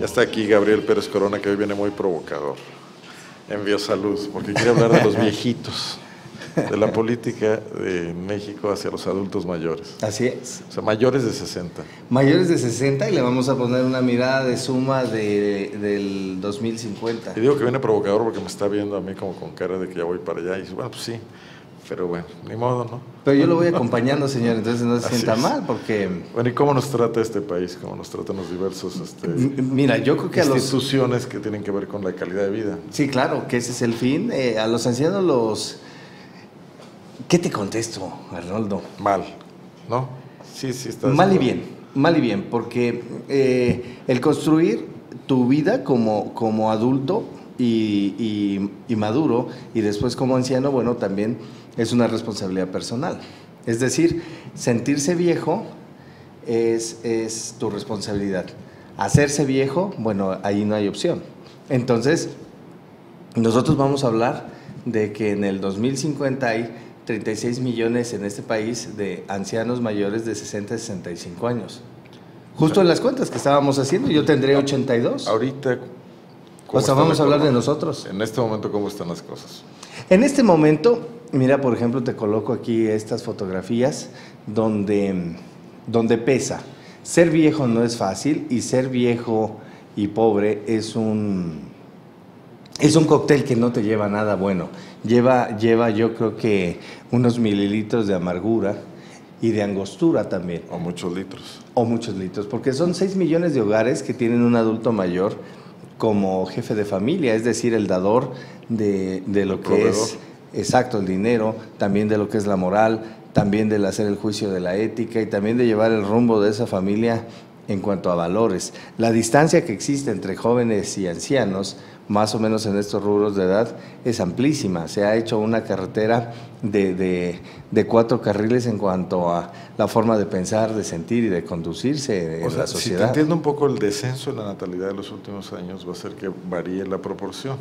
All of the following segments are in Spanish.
Ya está aquí Gabriel Pérez Corona, que hoy viene muy provocador en Biosalud, porque quiere hablar de los viejitos, de la política de México hacia los adultos mayores. Así es. O sea, mayores de 60. Mayores de 60 y le vamos a poner una mirada de suma de, del 2050. Y digo que viene provocador porque me está viendo a mí como con cara de que ya voy para allá. Y dice, bueno, pues sí, pero bueno, ni modo, ¿no? Pero yo lo voy acompañando, señor, entonces no se Así sienta es. mal, porque... Bueno, ¿y cómo nos trata este país? ¿Cómo nos tratan los diversos este, Mira, yo creo que a los... instituciones que tienen que ver con la calidad de vida? Sí, claro, que ese es el fin. Eh, a los ancianos los... ¿Qué te contesto, Arnoldo? Mal, ¿no? Sí, sí, está. Mal y bien, mal y bien, porque eh, el construir tu vida como, como adulto y, y- y maduro y después como anciano, bueno, también es una responsabilidad personal. Es decir, sentirse viejo es, es tu responsabilidad. Hacerse viejo, bueno, ahí no hay opción. Entonces, nosotros vamos a hablar de que en el 2050 hay 36 millones en este país de ancianos mayores de 60 a 65 años. Justo en las cuentas que estábamos haciendo, yo tendré 82. Ahorita. O ¿cómo sea, vamos a hablar de nosotros. En este momento, ¿cómo están las cosas? En este momento, mira, por ejemplo, te coloco aquí estas fotografías donde, donde pesa. Ser viejo no es fácil y ser viejo y pobre es un, es un cóctel que no te lleva nada bueno. Lleva, lleva yo creo que unos mililitros de amargura y de angostura también. O muchos litros. O muchos litros, porque son 6 millones de hogares que tienen un adulto mayor como jefe de familia, es decir, el dador de, de lo El que proveedor. es, exacto, el dinero, también de lo que es la moral, también del hacer el juicio de la ética y también de llevar el rumbo de esa familia en cuanto a valores. La distancia que existe entre jóvenes y ancianos, más o menos en estos rubros de edad, es amplísima. Se ha hecho una carretera de, de- de cuatro carriles en cuanto a la forma de pensar, de sentir y de conducirse en O sea, la si te sociedad. entiendo un poco, el descenso en la natalidad de los últimos años va a hacer que varíe la proporción.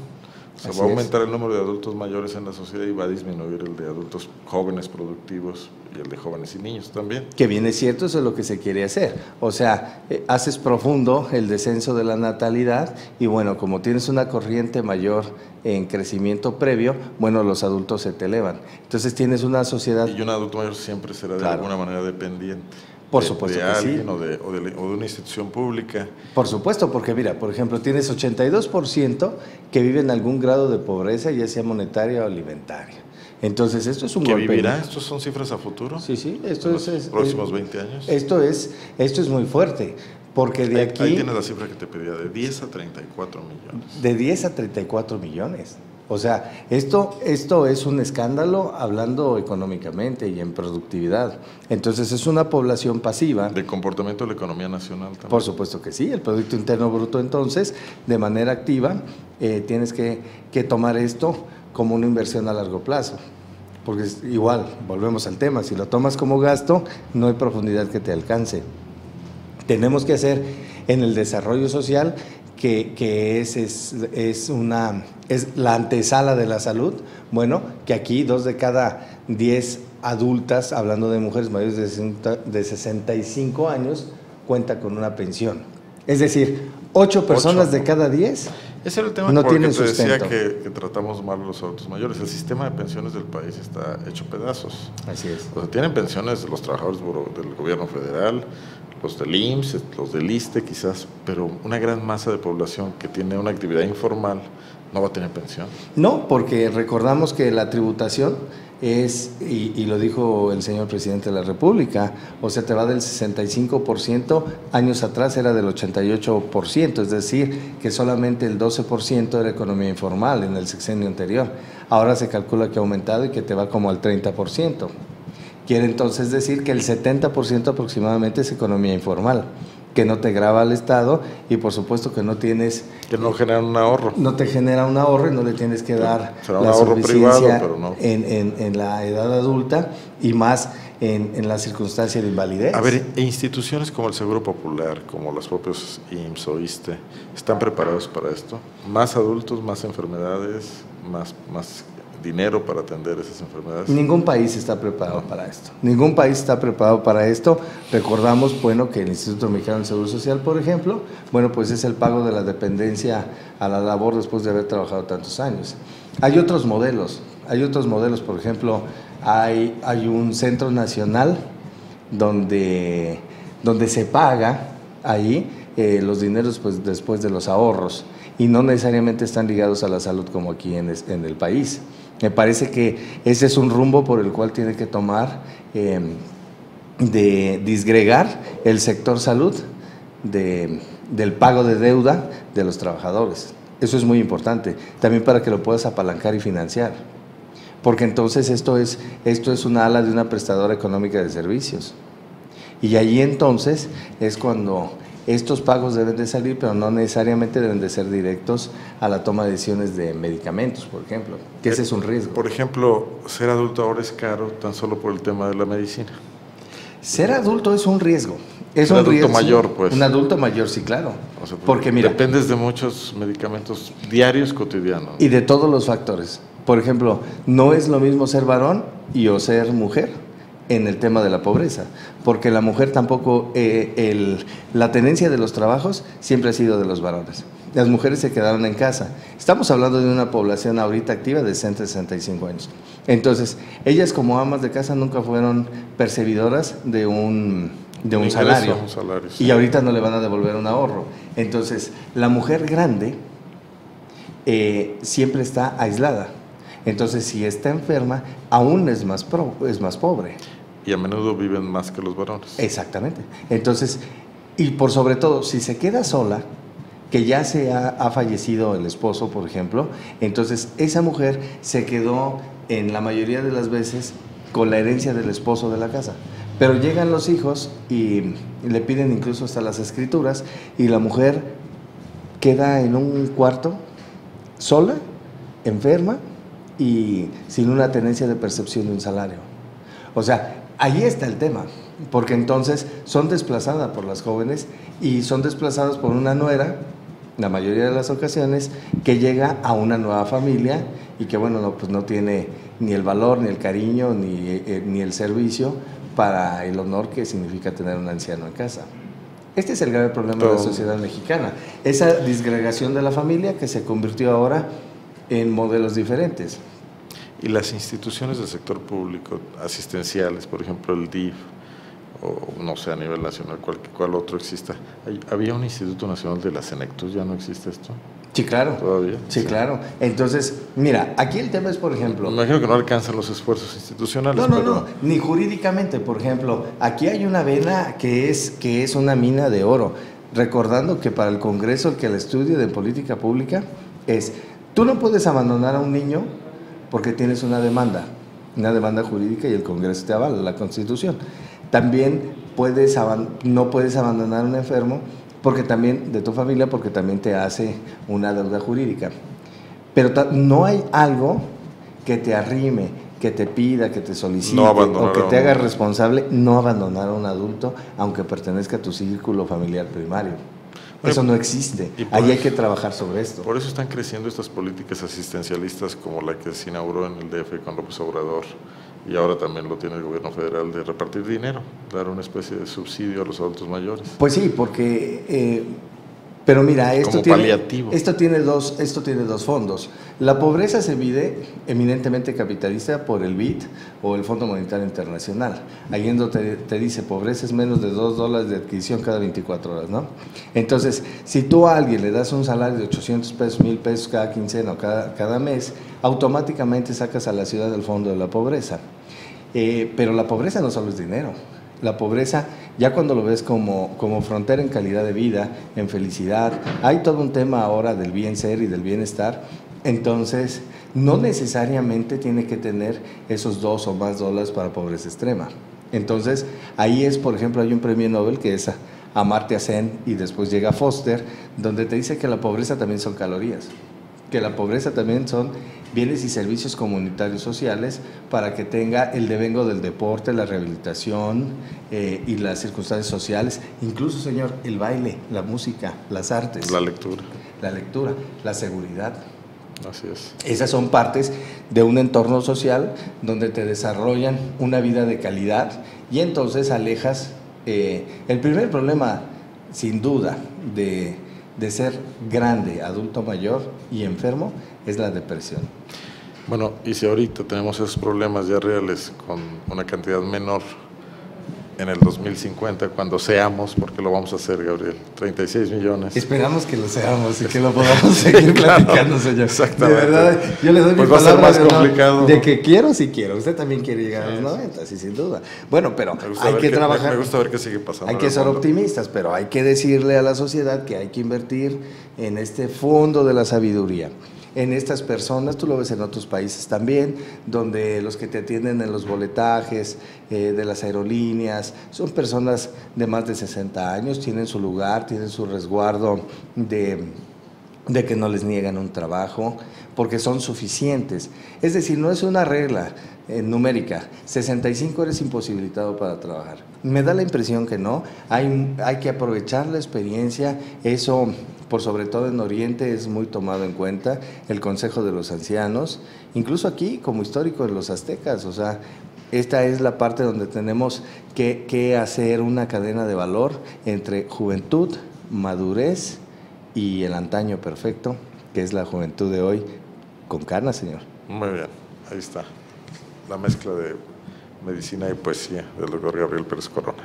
O sea, Así va a es. aumentar el número de adultos mayores en la sociedad y va a disminuir el de adultos jóvenes productivos y el de jóvenes y niños también. Que bien es cierto, eso es lo que se quiere hacer. O sea, eh, haces profundo el descenso de la natalidad y bueno, como tienes una corriente mayor en crecimiento previo, bueno, los adultos se te elevan. Entonces tienes una sociedad... Y un adulto mayor siempre será de Claro. alguna manera dependiente. Por de- supuesto de que sí. alguien o de, o, de, o de una institución pública. Por supuesto, porque mira, por ejemplo, tienes 82% que vive en algún grado de pobreza, ya sea monetaria o alimentaria. Entonces, esto es un ¿Que golpe. vivirá? ¿Estos son cifras a futuro? Sí, sí, esto en es, los es- próximos es- 20 años. Esto es, esto es muy fuerte, porque de Ahí- aquí... Ahí tienes la cifra que te pedía, de 10 a 34 millones. De 10 a 34 millones. O sea, esto, esto es un escándalo hablando económicamente y en productividad. Entonces es una población pasiva. De comportamiento de la economía nacional también. Por supuesto que sí, el Producto Interno Bruto entonces, de manera activa, eh, tienes que, que tomar esto como una inversión a largo plazo. Porque es igual, volvemos al tema, si lo tomas como gasto, no hay profundidad que te alcance. Tenemos que hacer en el desarrollo social, que, que es, es, es una, es la antesala de la salud, bueno, que aquí dos de cada diez adultas, hablando de mujeres mayores de, 60 de 65 años, cuenta con una pensión. Es decir, ocho personas Ocho. de cada diez Ese era el tema no porque te decía sustento. que, que tratamos mal a los adultos mayores. El sistema de pensiones del país está hecho pedazos. Así es. O sea, tienen pensiones los trabajadores del gobierno federal, los del IMSS, los del ISTE quizás, pero una gran masa de población que tiene una actividad informal no va a tener pensión. No, porque recordamos que la tributación es, y, y lo dijo el señor presidente de la República, o sea, te va del 65%, años atrás era del 88%, es decir, que solamente el 12% era economía informal en el sexenio anterior. Ahora se calcula que ha aumentado y que te va como al 30%. Quiere entonces decir que el 70% aproximadamente es economía informal, que no te graba al Estado y por supuesto que no tienes Que no generan un ahorro. no te genera un ahorro y no le tienes que dar Será un la ahorro privado, pero no. en, en- en la edad adulta y más en, en la circunstancia de invalidez. A ver, e instituciones como el Seguro Popular, como los propios IMSS o ISTE, ¿están preparados para esto? ¿Más adultos, más enfermedades, más, más dinero para atender esas enfermedades. Ningún país está preparado para esto. Ningún país está preparado para esto. Recordamos, bueno, que el Instituto Mexicano del Seguro Social, por ejemplo, bueno, pues es el pago de la dependencia a la labor después de haber trabajado tantos años. Hay otros modelos, hay otros modelos, por ejemplo, hay, hay un centro nacional donde, donde se paga ahí eh, los dineros pues, después de los ahorros y no necesariamente están ligados a la salud como aquí en, en el país. Me parece que ese es un rumbo por el cual tiene que tomar em, de disgregar el sector salud de, del pago de deuda de los trabajadores. Eso es muy importante, también para que lo puedas apalancar y financiar. Porque entonces esto es, esto es una ala de una prestadora económica de servicios. Y allí entonces es cuando estos pagos deben de salir, pero no necesariamente deben de ser directos a la toma de decisiones de medicamentos, por ejemplo, que ese es un riesgo. Por ejemplo, ser adulto ahora es caro tan solo por el tema de la medicina. Ser adulto es un riesgo. Es un, un adulto mayor, pues. Un adulto mayor, sí, claro. porque mira, dependes de muchos medicamentos diarios cotidianos. Y de todos los factores. Por ejemplo, no es lo mismo ser varón y o ser mujer en el tema de la pobreza, porque la mujer tampoco, eh, el, la tenencia de los trabajos siempre ha sido de los varones. Las mujeres se quedaron en casa. Estamos hablando de una población ahorita activa de 165 años. Entonces, ellas como amas de casa nunca fueron percibidoras de un, de un, salario. Y ahorita no le van a devolver un ahorro. Entonces, la mujer grande eh, siempre está aislada. Entonces, si está enferma, aún es más, es más pobre y a menudo viven más que los varones. Exactamente. Entonces, y por sobre todo, si se queda sola, que ya se ha, fallecido el esposo, por ejemplo, entonces esa mujer se quedó en la mayoría de las veces con la herencia del esposo de la casa. Pero llegan los hijos y le piden incluso hasta las escrituras y la mujer queda en un cuarto sola, enferma y sin una tenencia de percepción de un salario. O sea, Ahí está el tema, porque entonces son desplazadas por las jóvenes y son desplazadas por una nuera, la mayoría de las ocasiones, que llega a una nueva familia y que, bueno, no, pues no tiene ni el valor, ni el cariño, ni, eh, ni el servicio para el honor que significa tener un anciano en casa. Este es el grave problema de la sociedad mexicana, esa disgregación de la familia que se convirtió ahora en modelos diferentes. Y las instituciones del sector público asistenciales, por ejemplo el DIF, o no sé a nivel nacional cuál, cuál otro exista. había un Instituto Nacional de la Senectus, ¿ya no existe esto? Sí, claro. ¿Todavía? Sí, claro. Entonces, mira, aquí el tema es, por ejemplo... Me imagino que no alcanzan los esfuerzos institucionales. No, no, no, ni jurídicamente, por ejemplo. Aquí hay una vena que es, que es una mina de oro. Recordando que para el Congreso, el que el estudio de política pública es, tú no puedes abandonar a un niño porque tienes una demanda, una demanda jurídica y el Congreso te avala, la Constitución. También puedes, no puedes abandonar a un enfermo porque también de tu familia, porque también te hace una deuda jurídica. Pero no hay algo que te arrime, que te pida, que te solicite o que te haga responsable no abandonar a un adulto, aunque pertenezca a tu círculo familiar primario. Eso no existe. Ahí hay que trabajar sobre esto. Por eso están creciendo estas políticas asistencialistas como la que se inauguró en el DF con López Obrador y ahora también lo tiene el gobierno federal de repartir dinero, dar una especie de subsidio a los adultos mayores. Pues sí, porque eh, pero mira, esto tiene, esto, tiene dos, esto tiene dos fondos. La pobreza se mide eminentemente capitalista por el BID o el Fondo Monetario Internacional. Ahí te, te dice, pobreza es menos de 2 dólares de adquisición cada 24 horas, ¿no? Entonces, si tú a alguien le das un salario de 800 pesos, 1000 pesos cada quincena o cada, cada mes, automáticamente sacas a la ciudad del fondo de la pobreza. Eh, pero la pobreza no solo es dinero. La pobreza, ya cuando lo ves como, como frontera en calidad de vida, en felicidad, hay todo un tema ahora del bien ser y del bienestar, entonces no necesariamente tiene que tener esos dos o más dólares para pobreza extrema. Entonces ahí es, por ejemplo, hay un premio Nobel que es Amartya Sen y después llega Foster, donde te dice que la pobreza también son calorías que la pobreza también son bienes y servicios comunitarios sociales para que tenga el devengo del deporte, la rehabilitación eh, y las circunstancias sociales, incluso, señor, el baile, la música, las artes. La lectura. La lectura, la seguridad. Así es. Esas son partes de un entorno social donde te desarrollan una vida de calidad y entonces alejas. eh, el primer problema, sin duda, de, de ser grande, adulto mayor y enfermo es la depresión. Bueno, y si ahorita tenemos esos problemas ya reales con una cantidad menor en el 2050, cuando seamos, porque lo vamos a hacer, Gabriel, 36 millones. Esperamos que lo seamos y que lo podamos seguir claro, platicando, señor. exactamente. De verdad, yo le doy Pues mi va a ser palabra más de, complicado, de que quiero, si quiero. Usted también quiere llegar a Sí, los sí. 90, sí, sin duda. Bueno, pero hay que qué- trabajar. Me gusta ver qué sigue pasando. Hay que ser optimistas, pero hay que decirle a la sociedad que hay que invertir en este fondo de la sabiduría. En estas personas, tú lo ves en otros países también, donde los que te atienden en los boletajes eh, de las aerolíneas son personas de más de 60 años, tienen su lugar, tienen su resguardo de, de que no les niegan un trabajo, porque son suficientes. Es decir, no es una regla eh, numérica. 65 eres imposibilitado para trabajar. Me da la impresión que no. Hay, hay que aprovechar la experiencia. Eso, por sobre todo en Oriente, es muy tomado en cuenta. El Consejo de los Ancianos, incluso aquí, como histórico en los aztecas. O sea, esta es la parte donde tenemos que hacer una cadena de valor entre juventud, madurez y el antaño perfecto, que es la juventud de hoy, con canas, señor. Muy bien, ahí está. La mezcla de medicina y poesía del doctor Gabriel Pérez Corona.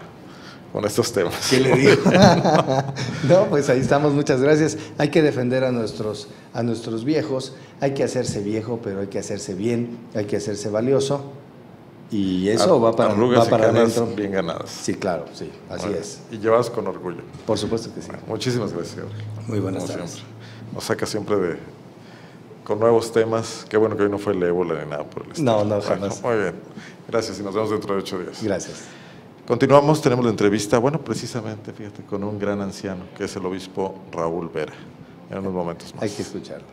Con estos temas. ¿Qué le digo? no, pues ahí estamos, muchas gracias. Hay que defender a nuestros, a nuestros viejos, hay que hacerse viejo, pero hay que hacerse bien, hay que hacerse valioso. Y eso va para, va para adentro. bien ganadas. Sí, claro, sí, así es. Y llevadas con orgullo. Por supuesto que sí. Bueno, muchísimas gracias, Gabriel. Muy buenas Como tardes. siempre. Nos saca siempre de con nuevos temas. Qué bueno que hoy no fue el ébola ni nada por el estilo. No, no, Bueno, jamás. muy bien. Gracias y nos vemos dentro de ocho días. Gracias. Continuamos, tenemos la entrevista, bueno, precisamente, fíjate, con un gran anciano, que es el obispo Raúl Vera. En unos momentos más. Hay que escucharlo.